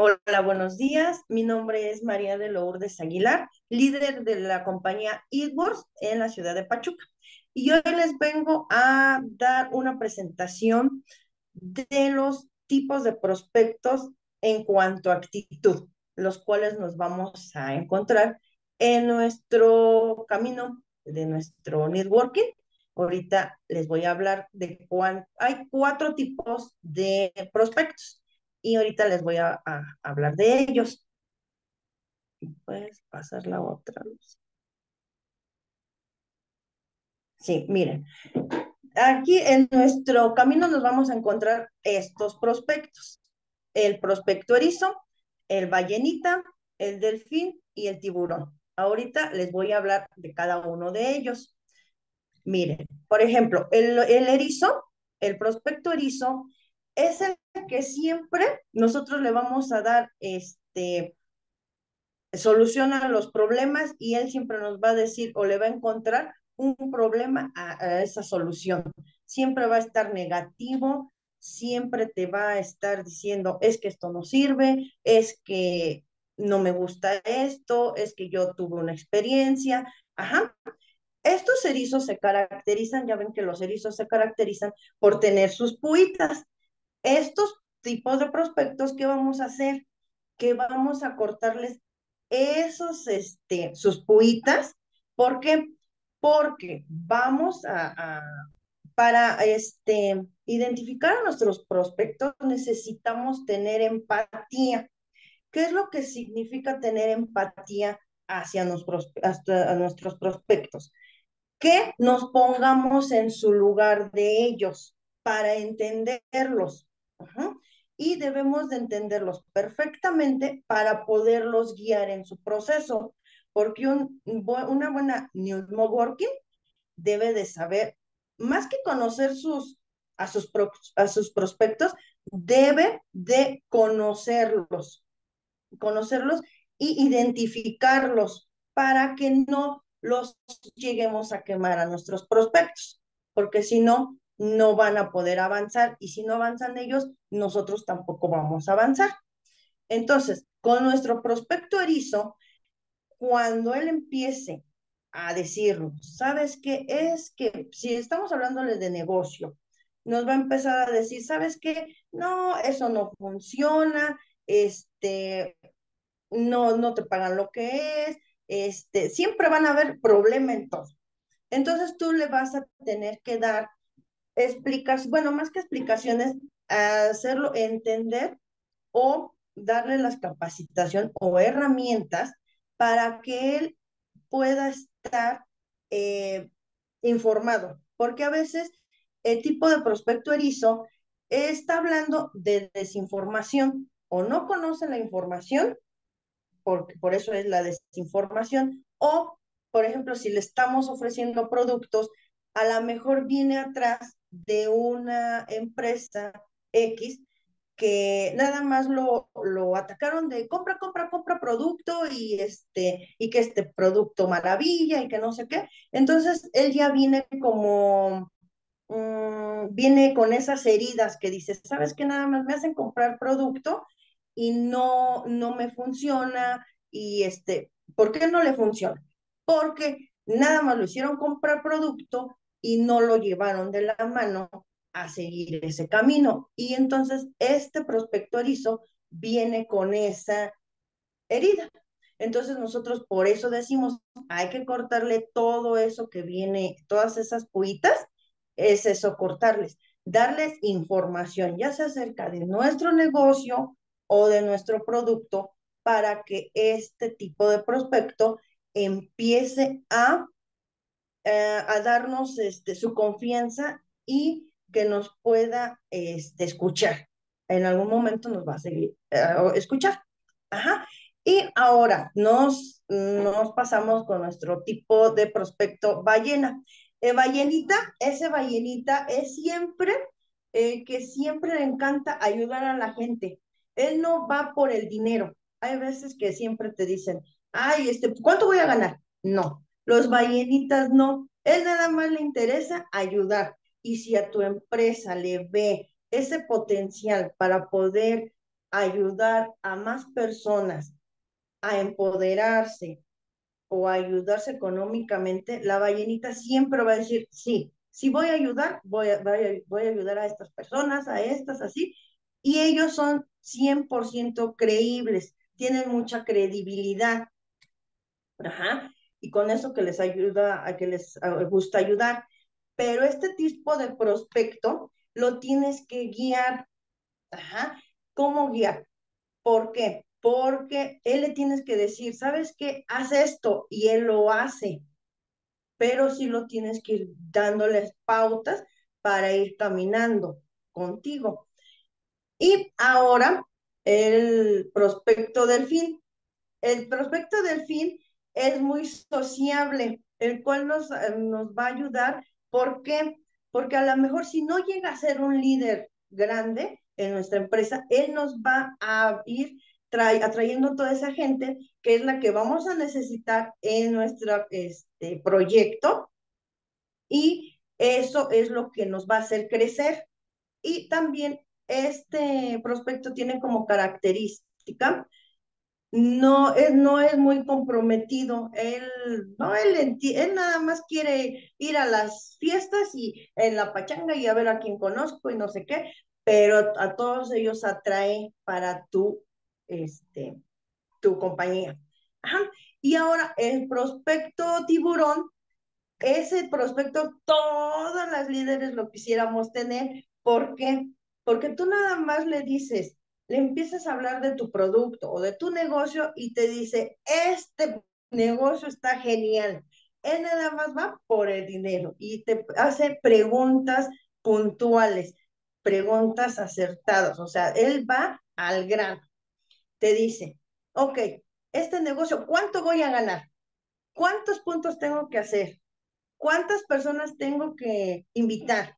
Hola, buenos días. Mi nombre es María de Lourdes Aguilar, líder de la compañía Eatworks en la ciudad de Pachuca. Y hoy les vengo a dar una presentación de los tipos de prospectos en cuanto a actitud, los cuales nos vamos a encontrar en nuestro camino de nuestro networking. Ahorita les voy a hablar de cuál. Hay cuatro tipos de prospectos y ahorita les voy a, hablar de ellos. Puedes pasar la otra luz. Sí, miren. Aquí en nuestro camino nos vamos a encontrar estos prospectos. El prospecto erizo, el ballenita, el delfín y el tiburón. Ahorita les voy a hablar de cada uno de ellos. Miren, por ejemplo, el, el erizo, el prospecto erizo, es el que siempre nosotros le vamos a dar este soluciona los problemas y él siempre nos va a decir o le va a encontrar un problema a, esa solución. Siempre va a estar negativo, siempre te va a estar diciendo, es que esto no sirve, es que no me gusta esto, es que yo tuve una experiencia. Ajá. Estos erizos se caracterizan, ya ven que los erizos se caracterizan por tener sus puitas. Estos tipos de prospectos, ¿qué vamos a hacer? Que vamos a cortarles esos, este, sus puitas. ¿Por qué? Porque vamos a, para este, identificar a nuestros prospectos necesitamos tener empatía. ¿Qué es lo que significa tener empatía hacia nuestros, a nuestros prospectos? Que nos pongamos en su lugar de ellos para entenderlos. Y debemos de entenderlos perfectamente para poderlos guiar en su proceso, porque un, una buena working debe de saber, más que conocer sus, a, sus a sus prospectos, debe de conocerlos, conocerlos y identificarlos para que no los lleguemos a quemar a nuestros prospectos, porque si no, no van a poder avanzar y si no avanzan ellos, nosotros tampoco vamos a avanzar. Entonces, con nuestro prospecto erizo, cuando él empiece a decirnos, ¿sabes qué? Es que si estamos hablándole de negocio, nos va a empezar a decir, ¿sabes qué? No, eso no funciona, este, no, no te pagan lo que es, este, siempre van a haber problemas en todo. Entonces tú le vas a tener que dar explicas, bueno, más que explicaciones, hacerlo entender o darle las capacitación o herramientas para que él pueda estar eh, informado, porque a veces el tipo de prospecto erizo está hablando de desinformación o no conoce la información, porque por eso es la desinformación, o, por ejemplo, si le estamos ofreciendo productos, a lo mejor viene atrás de una empresa X que nada más lo, lo atacaron de compra, compra, compra producto y este, y que este producto maravilla y que no sé qué. Entonces él ya viene como, mm, viene con esas heridas que dice, sabes que nada más me hacen comprar producto y no, no me funciona y este, ¿por qué no le funciona? Porque nada más lo hicieron comprar producto y no lo llevaron de la mano a seguir ese camino. Y entonces este prospecto erizo viene con esa herida. Entonces nosotros por eso decimos, hay que cortarle todo eso que viene, todas esas puitas, es eso, cortarles, darles información, ya sea acerca de nuestro negocio o de nuestro producto, para que este tipo de prospecto empiece a eh, a darnos este, su confianza y que nos pueda este, escuchar. En algún momento nos va a seguir eh, escuchar. Ajá. Y ahora nos, nos pasamos con nuestro tipo de prospecto ballena. Eh, ballenita, ese ballenita es siempre que siempre le encanta ayudar a la gente. Él no va por el dinero. Hay veces que siempre te dicen, ay, este, ¿cuánto voy a ganar? No, los ballenitas no, él nada más le interesa ayudar. Y si a tu empresa le ve ese potencial para poder ayudar a más personas a empoderarse o a ayudarse económicamente, la ballenita siempre va a decir, sí, si voy a ayudar, voy voy a ayudar a estas personas, a estas, así, y ellos son 100% creíbles, tienen mucha credibilidad. Ajá. Y con eso que les ayuda, a que les gusta ayudar. Pero este tipo de prospecto lo tienes que guiar. Ajá. ¿Cómo guiar? ¿Por qué? Porque él le tienes que decir, ¿sabes qué? Haz esto y él lo hace. Pero sí lo tienes que ir dándoles pautas para ir caminando contigo. Y ahora el prospecto del fin. El prospecto del fin es muy sociable, el cual nos, eh, nos va a ayudar. ¿Por qué? Porque a lo mejor si no llega a ser un líder grande en nuestra empresa, él nos va a ir atrayendo toda esa gente que es la que vamos a necesitar en nuestro este, proyecto y eso es lo que nos va a hacer crecer. Y también este prospecto tiene como característica no es, no es muy comprometido. Él, no, él, él nada más quiere ir a las fiestas y en la pachanga y a ver a quién conozco y no sé qué, pero a todos ellos atrae para tu, este, tu compañía. Y ahora el prospecto tiburón, ese prospecto todas las líderes lo quisiéramos tener. ¿Por qué? Porque tú nada más le dices, le empiezas a hablar de tu producto o de tu negocio y te dice, este negocio está genial. Él nada más va por el dinero y te hace preguntas puntuales, preguntas acertadas. O sea, él va al grano. Te dice, ok, este negocio, ¿cuánto voy a ganar? ¿Cuántos puntos tengo que hacer? ¿Cuántas personas tengo que invitar?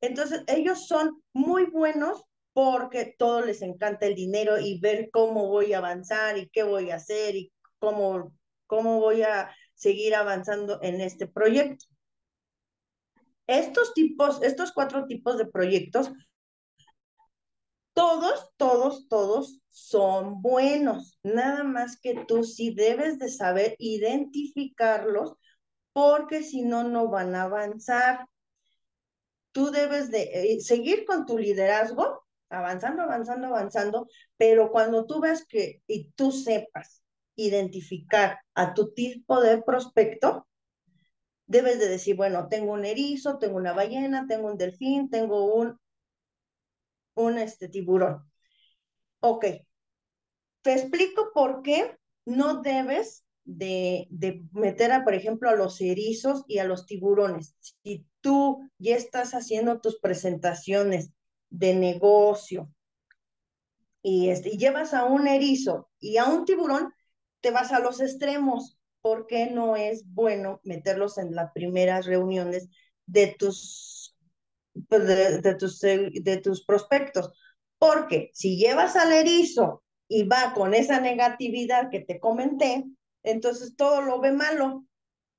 Entonces, ellos son muy buenos porque todo les encanta el dinero y ver cómo voy a avanzar y qué voy a hacer y cómo, cómo voy a seguir avanzando en este proyecto. Estos tipos, estos cuatro tipos de proyectos, todos, todos, todos son buenos. Nada más que tú sí debes de saber identificarlos porque si no, no van a avanzar. Tú debes de eh, seguir con tu liderazgo, avanzando, avanzando, avanzando, pero cuando tú ves que y tú sepas identificar a tu tipo de prospecto, debes de decir, bueno, tengo un erizo, tengo una ballena, tengo un delfín, tengo un, un este, tiburón. Ok, te explico por qué no debes de, de, meter, a, por ejemplo, a los erizos y a los tiburones. Si tú ya estás haciendo tus presentaciones de negocio y, este, y llevas a un erizo y a un tiburón, te vas a los extremos, porque no es bueno meterlos en las primeras reuniones de tus, pues, de, de, tus, de tus prospectos. Porque si llevas al erizo y va con esa negatividad que te comenté, entonces todo lo ve malo.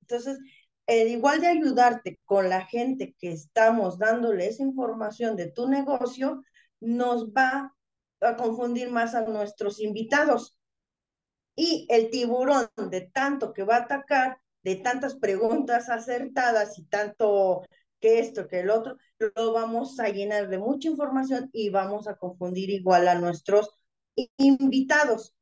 Entonces, el igual de ayudarte con la gente que estamos dándole esa información de tu negocio, nos va a confundir más a nuestros invitados. Y el tiburón de tanto que va a atacar, de tantas preguntas acertadas y tanto que esto, que el otro, lo vamos a llenar de mucha información y vamos a confundir igual a nuestros invitados.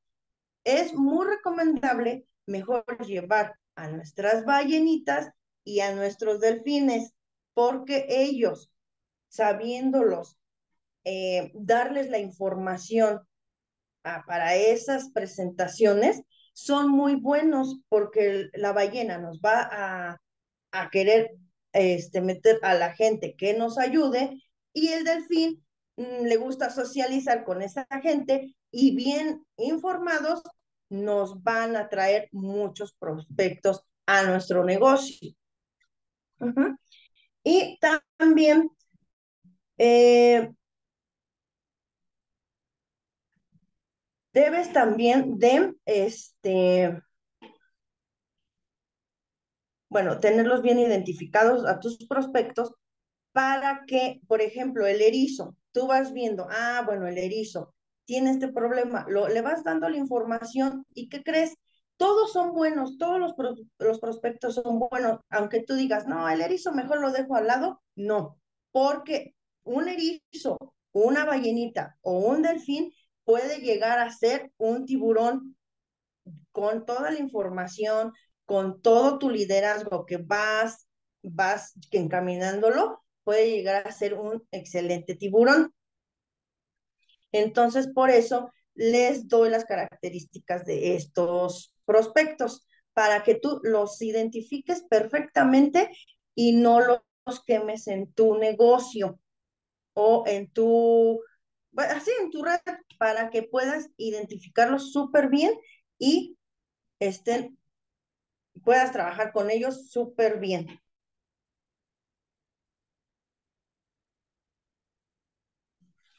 Es muy recomendable mejor llevar a nuestras ballenitas y a nuestros delfines, porque ellos, sabiéndolos, eh, darles la información para esas presentaciones, son muy buenos porque la ballena nos va a, a querer este, meter a la gente que nos ayude y el delfín mm, le gusta socializar con esa gente y bien informados nos van a traer muchos prospectos a nuestro negocio. Y también eh, debes también de, este, bueno, tenerlos bien identificados a tus prospectos para que, por ejemplo, el erizo, tú vas viendo, ah, bueno, el erizo tiene este problema, lo, le vas dando la información y ¿qué crees? Todos son buenos, todos los, los prospectos son buenos, aunque tú digas, no, el erizo mejor lo dejo al lado, no, porque un erizo, una ballenita o un delfín puede llegar a ser un tiburón con toda la información, con todo tu liderazgo que vas, vas encaminándolo, puede llegar a ser un excelente tiburón. Entonces, por eso les doy las características de estos prospectos para que tú los identifiques perfectamente y no los quemes en tu negocio o en tu, así en tu red, para que puedas identificarlos súper bien y estén, puedas trabajar con ellos súper bien.